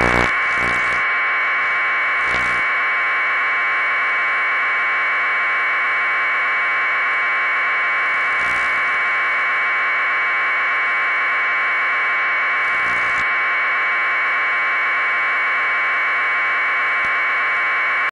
Yeah.